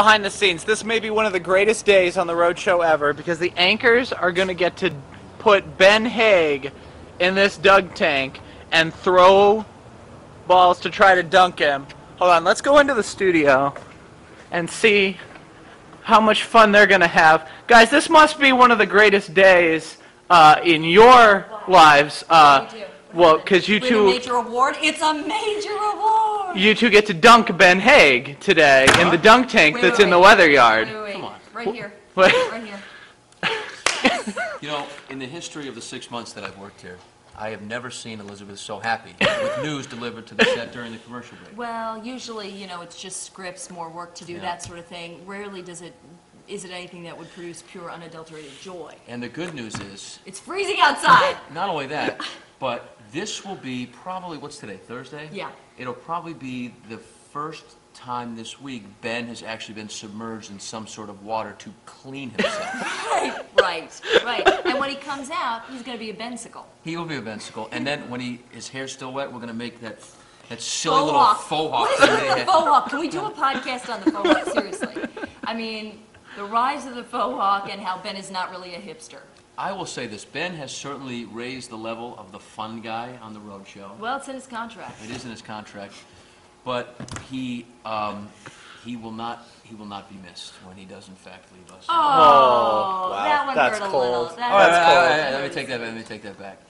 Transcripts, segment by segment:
behind the scenes. This may be one of the greatest days on the Rhode Show ever because the anchors are going to get to put Ben Hague in this dunk tank and throw balls to try to dunk him. Hold on, let's go into the studio and see how much fun they're going to have. Guys, this must be one of the greatest days uh, in your lives. Uh. Well, because you With a two, major award? It's a major award! you two get to dunk Ben Hague today in the dunk tank Wait, that's wait, in the wait. weather yard. Wait, wait, wait. Come on. Right here. What? Right here. You know, in the history of the six months that I've worked here, I have never seen Elizabeth so happy with news delivered to the set during the commercial break. Well, usually, you know, it's just scripts, more work to do, Yeah. that sort of thing. Rarely does it, is it anything that would produce pure unadulterated joy. And the good news is, It's freezing outside! not only that, but this will be probably, what's today, Thursday? Yeah. It'll probably be the first time this week Ben has actually been submerged in some sort of water to clean himself. Right, right, right. And when he comes out, he's gonna be a bensicle. He will be a bensicle, and then when he, his hair's still wet, we're gonna make that, that silly Faux little faux What hawk. is with they the faux hawk? Can we do a podcast on the faux hawk, seriously? I mean, the rise of the faux hawk and how Ben is not really a hipster. I will say this, Ben has certainly raised the level of the fun guy on the Rhode Show. Well, it's in his contract. It is in his contract, but he, um, he will not, he will not be missed when he does in fact leave us. Oh, wow, that one that's hurt a cold. little. That All right, That's all cold. right, all right, let me take that, let me take that back.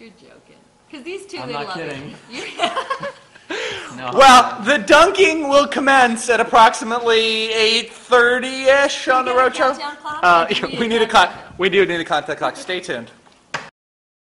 You're joking. Because these two, I'm they not love kidding. it. You- No. Well, the dunking will commence at approximately 8:30ish on the Can we Rhode Show. clock? Uh, we we need a need a con- we do need a contact clock. Stay tuned.